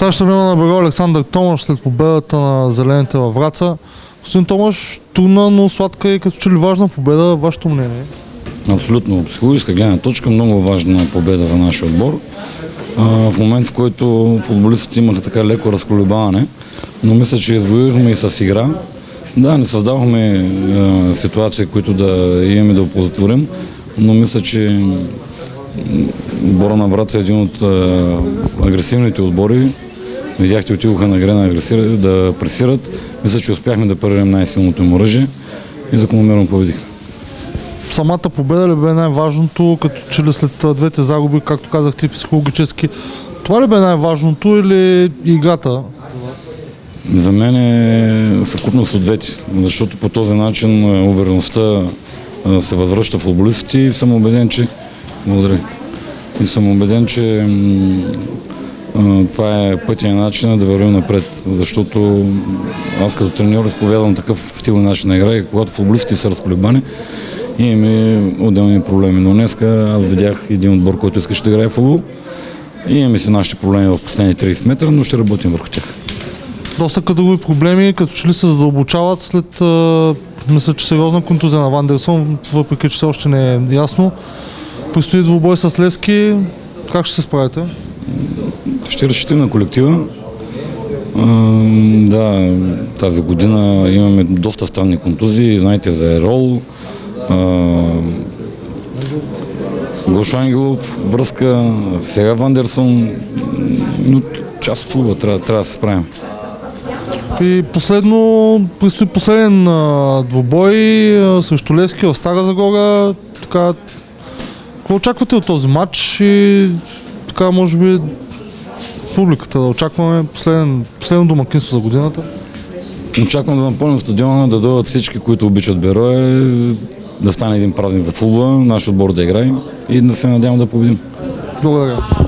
Следващото време на брега Александър Томаш след победата на зелените във Враца. Господин Томаш, трудна, но сладка и като че ли важна победа. Вашето мнение? Абсолютно. Психологическа гледна точка, много важна победа за нашия отбор. А, в момент, в който футболистите имаха така леко разколебаване, но мисля, че извоювахме и с игра. Да, не създавахме а, ситуации, които да имаме да оползотворим, но мисля, че отбора на Враца е един от а, агресивните отбори. Видяхте, отидоха на игра на агресир, да пресират. Мисля, че успяхме да прередим най-силното им оръжие и закономерно победихме. Самата победа ли бе най-важното, като че ли след двете загуби, както казахте, психологически? Това ли бе най-важното или играта? За мен е съкупност от двете, защото по този начин е, увереността е, се възвръща в футболистите и съм убеден, че... Благодаря. И съм убеден, че това е пътя и начина да вървим напред, защото аз като треньор изповядвам такъв стил и начин на игра и когато футболистите са разколебани, имаме отделни проблеми. Но днеска аз видях един отбор, който искаше да играе футбол. И имаме си нашите проблеми в последните 30 метра, но ще работим върху тях. Доста кадрови проблеми, като че ли се задълбочават след, мисля, че сериозна контузия на Вандерсон, въпреки че все още не е ясно. Предстои двубой с Левски. Как ще се справите? Ще разчитам на колектива. Да, тази година имаме доста странни контузии. Знаете за Ерол, а, Гош Ангелов, връзка, сега Вандерсон. Но част от футбола трябва, трябва да се справим. И последно, предстои последен а, двубой а, срещу Левски в Стара Загора. Така, какво очаквате от този матч и така, може би, публиката да очакваме последен, последно домакинство за годината? Очаквам да напълним стадиона, да дойдат всички, които обичат Берое, да стане един празник за футбола, наш отбор да играе и да се надявам да победим. Благодаря.